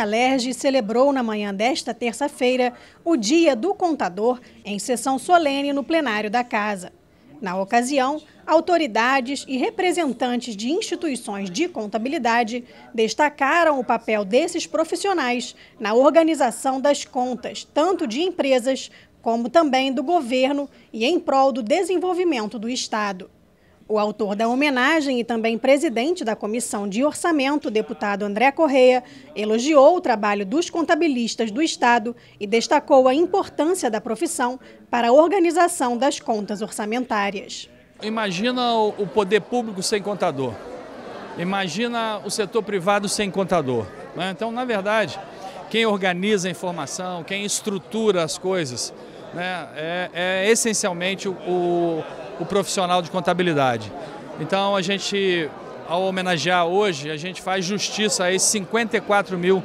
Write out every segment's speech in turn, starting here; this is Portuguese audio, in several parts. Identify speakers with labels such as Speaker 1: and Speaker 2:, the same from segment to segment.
Speaker 1: Alerj celebrou na manhã desta terça-feira o Dia do Contador em sessão solene no plenário da Casa. Na ocasião, autoridades e representantes de instituições de contabilidade destacaram o papel desses profissionais na organização das contas, tanto de empresas como também do governo e em prol do desenvolvimento do Estado. O autor da homenagem e também presidente da Comissão de Orçamento, deputado André Correia, elogiou o trabalho dos contabilistas do Estado e destacou a importância da profissão para a organização das contas orçamentárias.
Speaker 2: Imagina o poder público sem contador. Imagina o setor privado sem contador. Né? Então, na verdade, quem organiza a informação, quem estrutura as coisas, né, é, é essencialmente o, o profissional de contabilidade. Então a gente, ao homenagear hoje, a gente faz justiça a esses 54 mil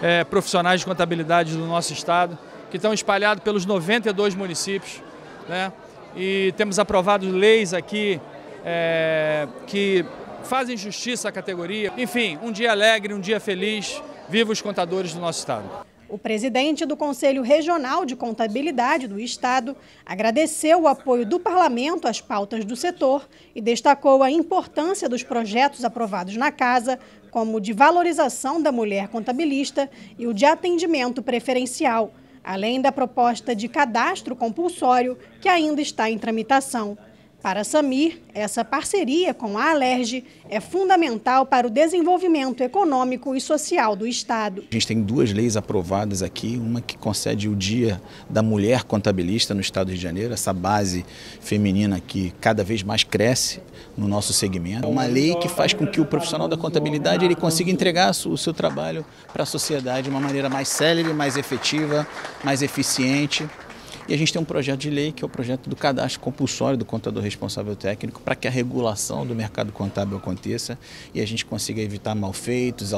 Speaker 2: é, profissionais de contabilidade do nosso estado, que estão espalhados pelos 92 municípios. Né? E temos aprovado leis aqui é, que fazem justiça à categoria. Enfim, um dia alegre, um dia feliz. Viva os contadores do nosso estado.
Speaker 1: O presidente do Conselho Regional de Contabilidade do Estado agradeceu o apoio do parlamento às pautas do setor e destacou a importância dos projetos aprovados na casa, como o de valorização da mulher contabilista e o de atendimento preferencial, além da proposta de cadastro compulsório, que ainda está em tramitação. Para Samir, essa parceria com a Alerj é fundamental para o desenvolvimento econômico e social do Estado.
Speaker 3: A gente tem duas leis aprovadas aqui, uma que concede o Dia da Mulher Contabilista no Estado de Janeiro, essa base feminina que cada vez mais cresce no nosso segmento. É uma lei que faz com que o profissional da contabilidade ele consiga entregar o seu trabalho para a sociedade de uma maneira mais célere, mais efetiva, mais eficiente. E a gente tem um projeto de lei, que é o projeto do cadastro compulsório do contador responsável técnico, para que a regulação do mercado contábil aconteça e a gente consiga evitar malfeitos,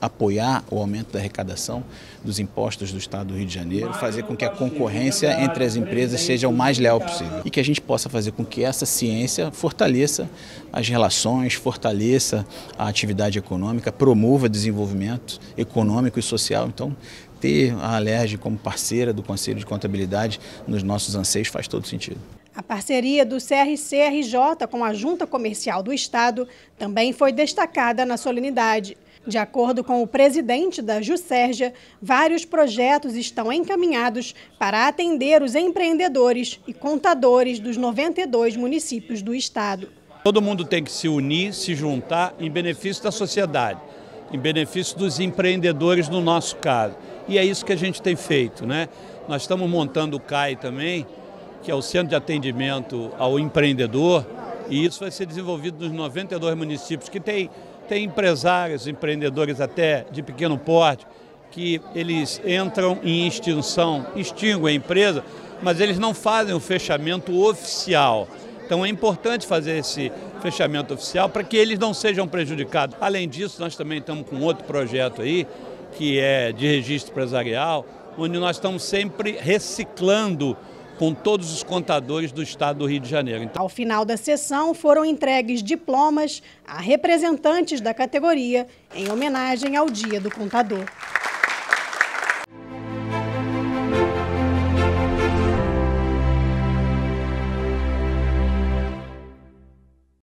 Speaker 3: apoiar o aumento da arrecadação dos impostos do Estado do Rio de Janeiro, fazer com que a concorrência entre as empresas seja o mais leal possível e que a gente possa fazer com que essa ciência fortaleça as relações, fortaleça a atividade econômica, promova desenvolvimento econômico e social. Então, ter a Alerj como parceira do Conselho de Contabilidade nos nossos anseios faz todo sentido.
Speaker 1: A parceria do CRC-RJ com a Junta Comercial do Estado também foi destacada na solenidade. De acordo com o presidente da Jusérgia, vários projetos estão encaminhados para atender os empreendedores e contadores dos 92 municípios do estado.
Speaker 4: Todo mundo tem que se unir, se juntar em benefício da sociedade, em benefício dos empreendedores no nosso caso. E é isso que a gente tem feito, né? Nós estamos montando o CAI também, que é o Centro de Atendimento ao Empreendedor, e isso vai ser desenvolvido nos 92 municípios que tem, tem empresários, empreendedores até de pequeno porte, que eles entram em extinção, extinguem a empresa, mas eles não fazem o fechamento oficial. Então é importante fazer esse fechamento oficial para que eles não sejam prejudicados. Além disso, nós também estamos com outro projeto aí, que é de registro empresarial, onde nós estamos sempre reciclando com todos os contadores do estado do Rio de Janeiro.
Speaker 1: Então... Ao final da sessão, foram entregues diplomas a representantes da categoria em homenagem ao Dia do Contador.